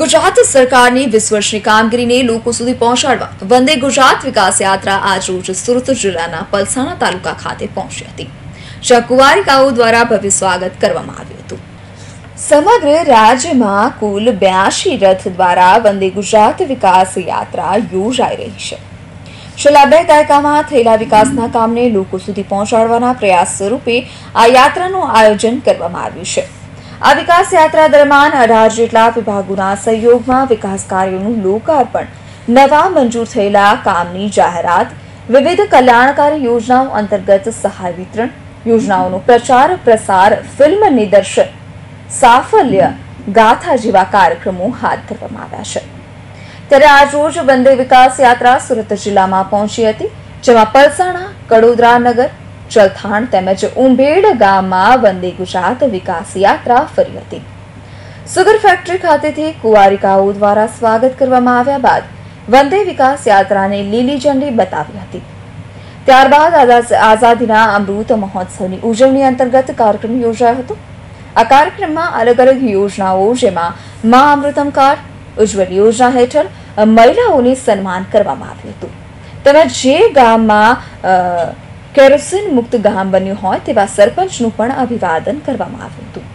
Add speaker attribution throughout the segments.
Speaker 1: ગુજરાત સરકારની વિસ્વર્ષની કામગીરીને લોકો સુધી પહોંચાડવા વંદે ગુજરાત વિકાસ યાત્રા આજરોજ સુરત જિલ્લાના પલસાણા તાલુકા ખાતે પહોંચી હતી. જ્યાં કુંવારિકાઓ દ્વારા ભવ્ય સ્વાગત કરવામાં આવ્યું હતું. સમગ્ર રાજ્યમાં કુલ બ્યાસી રથ દ્વારા વંદે ગુજરાત વિકાસ યાત્રા યોજાઈ રહી છે. છેલ્લા બે દાયકામાં થયેલા વિકાસના કામને લોકો સુધી પહોંચાડવાના પ્રયાસ સ્વરૂપે આ યાત્રાનું આયોજન કરવામાં આવ્યું છે. આ વિકાસ યાત્રા દરમિયાન અઢાર જેટલા વિભાગોના સહયોગમાં વિકાસ કાર્યોનું લોકાર્પણ, નવા મંજૂર થયેલા કામની જાહેરાત, વિવિધ કલ્યાણકારી યોજનાઓ અંતર્ગત સહાય વિતરણ, યોજનાઓનો પ્રચાર, પ્રસાર, ફિલ્મ નિદર્શન, સાફલ્ય, ગાથા જેવા કાર્યક્રમો હાથ ધરવામાં આવ્યા છે. ત્યારે આજરોજ વંદે વિકાસ યાત્રા સુરત જિલ્લામાં પહોંચી હતી, જેમાં પલસાણા, કડોદરા નગર ચલથાણ તેમજ ઉંભેડ ગામમાં વંદે ગુજરાત વિકાસ યાત્રા ફરી હતી. સુગર ફેક્ટરી ખાતેથી કુંવારિકાઓ દ્વારા સ્વાગત કરવામાં આવ્યા બાદ વંદે વિકાસ યાત્રાને લીલી ઝંડી બતાવી હતી. ત્યારબાદ આઝા- આઝાદીના અમૃત મહોત્સવની ઉજવણી અંતર્ગત કાર્યક્રમ યોજાયો હતો. આ કાર્યક્રમમાં અલગ અલગ યોજનાઓ જેમાં મા અમૃતમ કાર્ડ, ઉજ્જવલ યોજના હેઠળ મહિલાઓને સન્માન કરવામાં આવ્યું હતું. તેમજ જે ગામમાં કેરોસીન મુક્ત ગામ બન્યું હોય તેવા સરપંચનું પણ અભિવાદન કરવામાં આવ્યું હતું.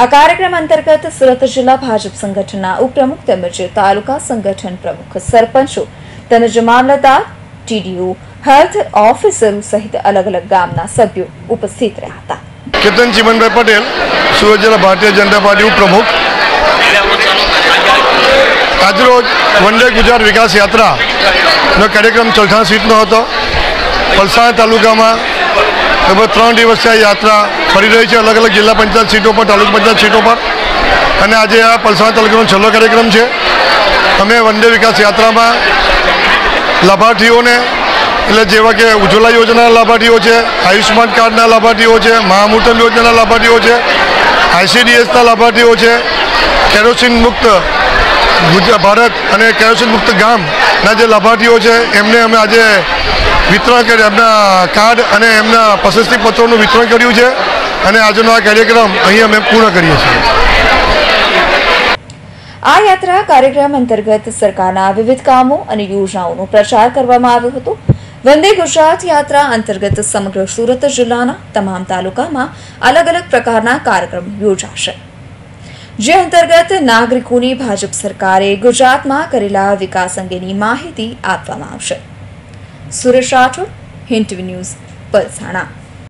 Speaker 1: આ કાર્યક્રમ અંતર્ગત સુરત જિલ્લા ભાજપ સંગઠનના ઉપપ્રમુખ તેમજ તાલુકા સંગઠન પ્રમુખ સરપંચો તેમજ મામલતદાર, ટીડીઓ, હેલ્થ ઓફિસરો સહિત અલગ અલગ ગામના સભ્યો ઉપસ્થિત રહ્યા હતા.
Speaker 2: કેતન ચીમનભાઈ પટેલ, સુરત જિલ્લા ભારતીય જનતા પાર્ટી ઉપપ્રમુખ. આજરોજ વંદે ગુજરાત વિકાસ યાત્રાનો કાર્યક્રમ ચલથાણ સીટનો હતો. પલસાણા તાલુકામાં લગભગ ત્રણ દિવસથી આ યાત્રા ફરી રહી છે. અલગ અલગ જિલ્લા પંચાયત સીટો પર, તાલુકા પંચાયત સીટો પર. અને આજે આ પલસાણા તાલુકાનો છેલ્લો કાર્યક્રમ છે. અમે વંદે વિકાસ યાત્રામાં લાભાર્થીઓને, એટલે જેવા કે ઉજ્જવલા યોજનાના લાભાર્થીઓ છે, આયુષ્યમાન કાર્ડના લાભાર્થીઓ છે, મહામૂર્તમ યોજનાના લાભાર્થીઓ છે, આઈસીડીએસના લાભાર્થીઓ છે, કેરોસીન મુક્ત ભારત અને કેરોસીન મુક્ત ગામના જે લાભાર્થીઓ છે, એમને અમે આજે વિતરણ કર્યું એમના કાર્ડ અને એમના પ્રશસ્તિ પત્રોનું વિતરણ કર્યું છે. અને આજનો આ કાર્યક્રમ અહીં અમે પૂર્ણ કરીએ છીએ.
Speaker 1: આ યાત્રા કાર્યક્રમ અંતર્ગત સરકારના વિવિધ કામો અને યોજનાઓનો પ્રચાર કરવામાં આવ્યો હતો. વંદે ગુજરાત યાત્રા અંતર્ગત સમગ્ર સુરત જિલ્લાના તમામ તાલુકામાં અલગ અલગ પ્રકારના કાર્યક્રમ યોજાશે. જે અંતર્ગત નાગરિકોની ભાજપ સરકારે ગુજરાતમાં કરેલા વિકાસ અંગેની માહિતી આપવામાં આવશે. સુરેશ રાઠોડ હિન્ટવી ન્યૂઝ પલસાણા.